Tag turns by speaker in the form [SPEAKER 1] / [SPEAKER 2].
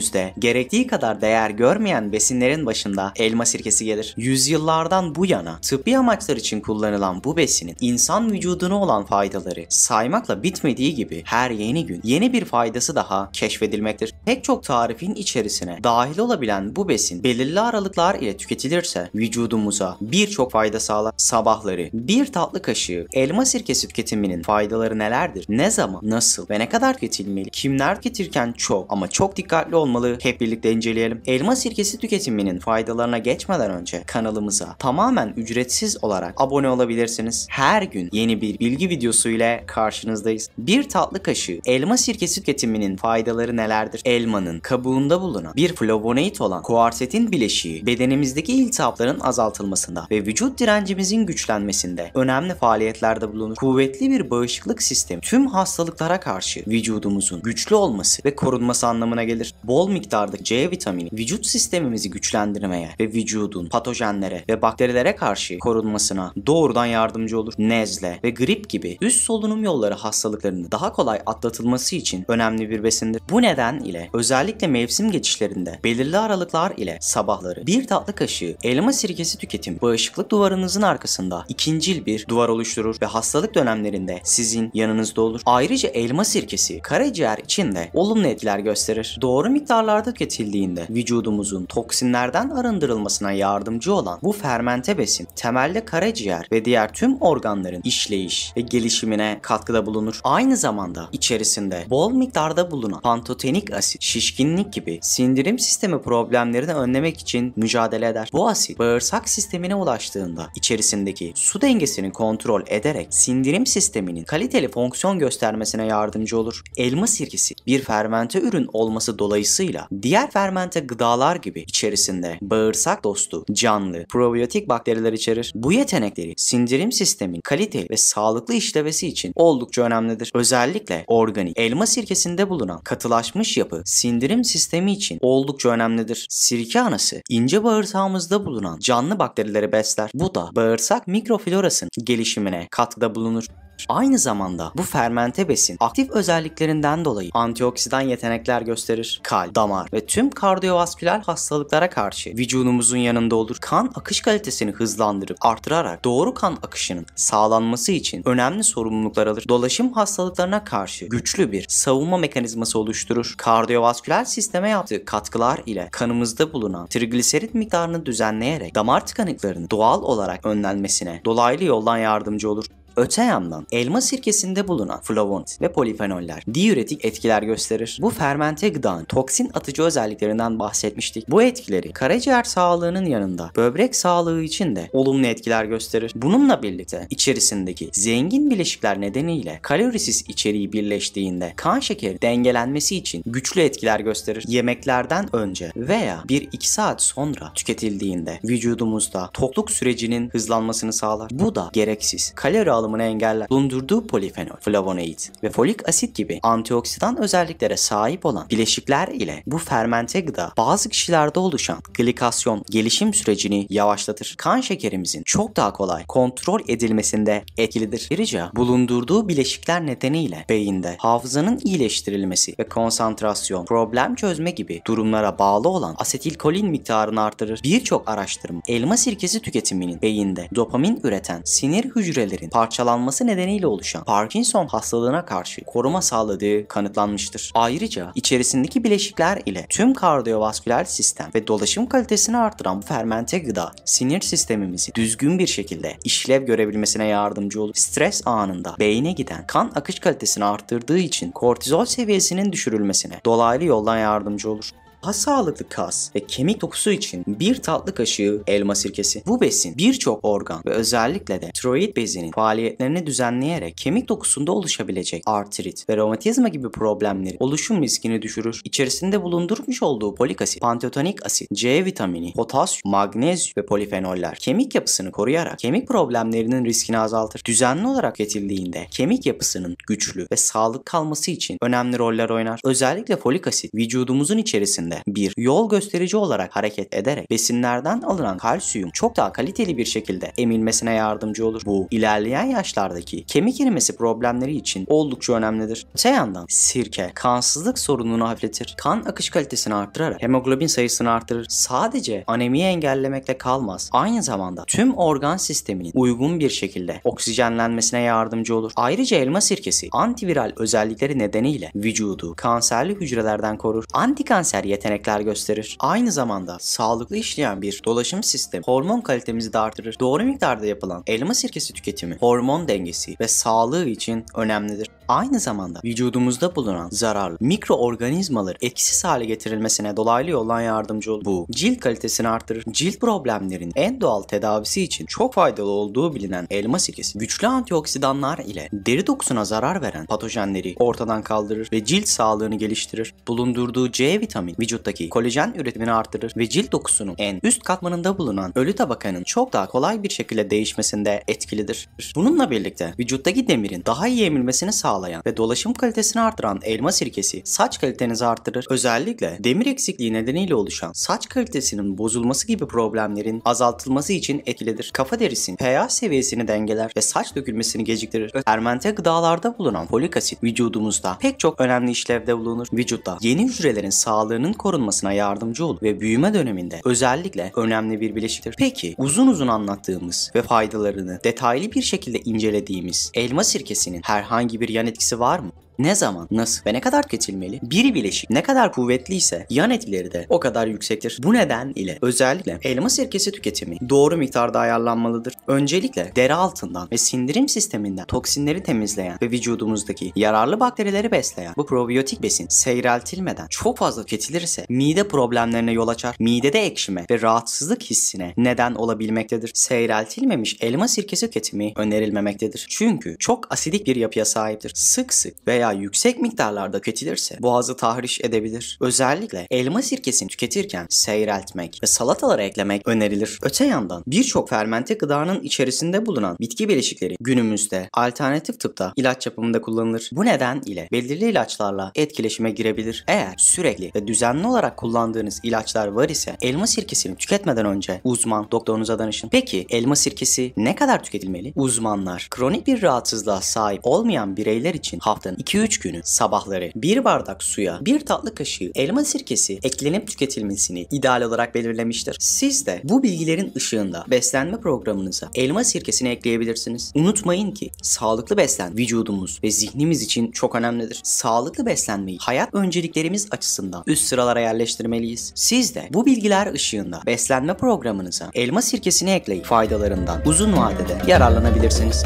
[SPEAKER 1] Günümüzde gerektiği kadar değer görmeyen besinlerin başında elma sirkesi gelir. Yüzyıllardan bu yana tıbbi amaçlar için kullanılan bu besinin insan vücuduna olan faydaları saymakla bitmediği gibi her yeni gün yeni bir faydası daha keşfedilmektir. Pek çok tarifin içerisine dahil olabilen bu besin belirli aralıklar ile tüketilirse vücudumuza birçok fayda sağlar. Sabahları bir tatlı kaşığı elma sirkesi tüketiminin faydaları nelerdir? Ne zaman, nasıl ve ne kadar tüketilmeli? Kimler tüketirken çok ama çok dikkatli olmalı? Hep birlikte inceleyelim. Elma sirkesi tüketiminin faydalarına geçmeden önce kanalımıza tamamen ücretsiz olarak abone olabilirsiniz. Her gün yeni bir bilgi videosu ile karşınızdayız. Bir tatlı kaşığı elma sirkesi tüketiminin faydaları nelerdir? Elmanın kabuğunda bulunan bir flavonoid olan kuarsetin bileşiği bedenimizdeki iltihapların azaltılmasında ve vücut direncimizin güçlenmesinde önemli faaliyetlerde bulunur. Kuvvetli bir bağışıklık sistemi tüm hastalıklara karşı vücudumuzun güçlü olması ve korunması anlamına gelir. Bol miktarda C vitamini vücut sistemimizi güçlendirmeye ve vücudun patojenlere ve bakterilere karşı korunmasına doğrudan yardımcı olur. Nezle ve grip gibi üst solunum yolları hastalıklarının daha kolay atlatılması için önemli bir besindir. Bu neden ile özellikle mevsim geçişlerinde belirli aralıklar ile sabahları bir tatlı kaşığı elma sirkesi tüketim bağışıklık duvarınızın arkasında ikincil bir duvar oluşturur ve hastalık dönemlerinde sizin yanınızda olur. Ayrıca elma sirkesi karaciğer için de olumlu etkiler gösterir. Doğru miktarlarda tüketildiğinde vücudumuzun toksinlerden arındırılmasına yardımcı olan bu fermente besin temelde karaciğer ve diğer tüm organların işleyiş ve gelişimine katkıda bulunur. Aynı zamanda içerisinde bol miktarda bulunan pantotenik asit, şişkinlik gibi sindirim sistemi problemlerini önlemek için mücadele eder. Bu asit bağırsak sistemine ulaştığında içerisindeki su dengesini kontrol ederek sindirim sisteminin kaliteli fonksiyon göstermesine yardımcı olur. Elma sirkesi bir fermente ürün olması dolayısıyla diğer fermente gıdalar gibi içerisinde bağırsak dostu, canlı, probiyotik bakteriler içerir. Bu yetenekleri sindirim sistemin kaliteli ve sağlıklı işlevesi için oldukça önemlidir. Özellikle organik elma sirkesinde bulunan katılaşmış yapı sindirim sistemi için oldukça önemlidir. Sirke anası ince bağırsağımızda bulunan canlı bakterileri besler. Bu da bağırsak mikroflorasının gelişimine katkıda bulunur. Aynı zamanda bu fermente besin aktif özelliklerinden dolayı antioksidan yetenekler gösterir. Kalp, damar ve tüm kardiyovasküler hastalıklara karşı vücudumuzun yanında olur. Kan akış kalitesini hızlandırıp artırarak doğru kan akışının sağlanması için önemli sorumluluklar alır. Dolaşım hastalıklarına karşı güçlü bir savunma mekanizması oluşturur. Kardiyovasküler sisteme yaptığı katkılar ile kanımızda bulunan trigliserit miktarını düzenleyerek damar tıkanıklarının doğal olarak önlenmesine dolaylı yoldan yardımcı olur. Öte yandan elma sirkesinde bulunan flavonoid ve polifenoller diüretik etkiler gösterir. Bu fermente gıdanın toksin atıcı özelliklerinden bahsetmiştik. Bu etkileri karaciğer sağlığının yanında böbrek sağlığı için de olumlu etkiler gösterir. Bununla birlikte içerisindeki zengin bileşikler nedeniyle kalorisiz içeriği birleştiğinde kan şekeri dengelenmesi için güçlü etkiler gösterir. Yemeklerden önce veya 1-2 saat sonra tüketildiğinde vücudumuzda tokluk sürecinin hızlanmasını sağlar. Bu da gereksiz kalori alımını engeller. Bulundurduğu polifenol, flavonoid ve folik asit gibi antioksidan özelliklere sahip olan bileşikler ile bu fermente gıda bazı kişilerde oluşan glikasyon gelişim sürecini yavaşlatır. Kan şekerimizin çok daha kolay kontrol edilmesinde etkilidir. Ayrıca bulundurduğu bileşikler nedeniyle beyinde hafızanın iyileştirilmesi ve konsantrasyon, problem çözme gibi durumlara bağlı olan asetilkolin miktarını artırır. Birçok araştırma elma sirkesi tüketiminin beyinde dopamin üreten sinir hücrelerin parçalanması nedeniyle oluşan Parkinson hastalığına karşı koruma sağladığı kanıtlanmıştır. Ayrıca içerisindeki bileşikler ile tüm kardiyovasküler sistem ve dolaşım kalitesini artıran bu fermente gıda sinir sistemimizi düzgün bir şekilde işlev görebilmesine yardımcı olur. Stres anında beyne giden kan akış kalitesini arttırdığı için kortizol seviyesinin düşürülmesine dolaylı yoldan yardımcı olur. Daha sağlıklı kas ve kemik dokusu için bir tatlı kaşığı elma sirkesi. Bu besin birçok organ ve özellikle de tiroid bezinin faaliyetlerini düzenleyerek kemik dokusunda oluşabilecek artrit ve romatizma gibi problemleri oluşum riskini düşürür. İçerisinde bulundurmuş olduğu polik asit, pantetonik asit, C vitamini, potasyum, magnezyum ve polifenoller kemik yapısını koruyarak kemik problemlerinin riskini azaltır. Düzenli olarak tüketildiğinde kemik yapısının güçlü ve sağlık kalması için önemli roller oynar. Özellikle folik asit vücudumuzun içerisinde içerisinde bir yol gösterici olarak hareket ederek besinlerden alınan kalsiyum çok daha kaliteli bir şekilde emilmesine yardımcı olur. Bu ilerleyen yaşlardaki kemik erimesi problemleri için oldukça önemlidir. Öte yandan sirke kansızlık sorununu hafifletir. Kan akış kalitesini arttırarak hemoglobin sayısını arttırır. Sadece anemiyi engellemekle kalmaz. Aynı zamanda tüm organ sisteminin uygun bir şekilde oksijenlenmesine yardımcı olur. Ayrıca elma sirkesi antiviral özellikleri nedeniyle vücudu kanserli hücrelerden korur. Antikanser yetenekler gösterir. Aynı zamanda sağlıklı işleyen bir dolaşım sistemi hormon kalitemizi de artırır. Doğru miktarda yapılan elma sirkesi tüketimi hormon dengesi ve sağlığı için önemlidir. Aynı zamanda vücudumuzda bulunan zararlı mikroorganizmaları etkisiz hale getirilmesine dolaylı yoldan yardımcı olur. Bu cilt kalitesini artırır. Cilt problemlerinin en doğal tedavisi için çok faydalı olduğu bilinen elma sirkesi güçlü antioksidanlar ile deri dokusuna zarar veren patojenleri ortadan kaldırır ve cilt sağlığını geliştirir. Bulundurduğu C vitamin vücuttaki kolajen üretimini artırır ve cilt dokusunun en üst katmanında bulunan ölü tabakanın çok daha kolay bir şekilde değişmesinde etkilidir. Bununla birlikte vücuttaki demirin daha iyi emilmesini sağlayan ve dolaşım kalitesini artıran elma sirkesi saç kalitenizi artırır. Özellikle demir eksikliği nedeniyle oluşan saç kalitesinin bozulması gibi problemlerin azaltılması için etkilidir. Kafa derisinin pH seviyesini dengeler ve saç dökülmesini geciktirir. Fermente gıdalarda bulunan folik asit vücudumuzda pek çok önemli işlevde bulunur. Vücutta yeni hücrelerin sağlığının korunmasına yardımcı olur ve büyüme döneminde özellikle önemli bir bileşiktir. Peki uzun uzun anlattığımız ve faydalarını detaylı bir şekilde incelediğimiz elma sirkesinin herhangi bir yan etkisi var mı? Ne zaman, nasıl ve ne kadar tüketilmeli? Bir bileşik ne kadar kuvvetliyse yan etkileri de o kadar yüksektir. Bu neden ile özellikle elma sirkesi tüketimi doğru miktarda ayarlanmalıdır. Öncelikle deri altından ve sindirim sisteminden toksinleri temizleyen ve vücudumuzdaki yararlı bakterileri besleyen bu probiyotik besin seyreltilmeden çok fazla tüketilirse mide problemlerine yol açar. Midede ekşime ve rahatsızlık hissine neden olabilmektedir. Seyreltilmemiş elma sirkesi tüketimi önerilmemektedir. Çünkü çok asidik bir yapıya sahiptir. Sık sık veya yüksek miktarlarda tüketilirse boğazı tahriş edebilir. Özellikle elma sirkesini tüketirken seyreltmek ve salatalara eklemek önerilir. Öte yandan birçok fermente gıdanın içerisinde bulunan bitki bileşikleri günümüzde alternatif tıpta ilaç yapımında kullanılır. Bu neden ile belirli ilaçlarla etkileşime girebilir. Eğer sürekli ve düzenli olarak kullandığınız ilaçlar var ise elma sirkesini tüketmeden önce uzman doktorunuza danışın. Peki elma sirkesi ne kadar tüketilmeli? Uzmanlar kronik bir rahatsızlığa sahip olmayan bireyler için haftanın 2-3 günü sabahları bir bardak suya bir tatlı kaşığı elma sirkesi eklenip tüketilmesini ideal olarak belirlemiştir. Siz de bu bilgilerin ışığında beslenme programınıza elma sirkesini ekleyebilirsiniz. Unutmayın ki sağlıklı beslen vücudumuz ve zihnimiz için çok önemlidir. Sağlıklı beslenmeyi hayat önceliklerimiz açısından üst sıralara yerleştirmeliyiz. Siz de bu bilgiler ışığında beslenme programınıza elma sirkesini ekleyip faydalarından uzun vadede yararlanabilirsiniz.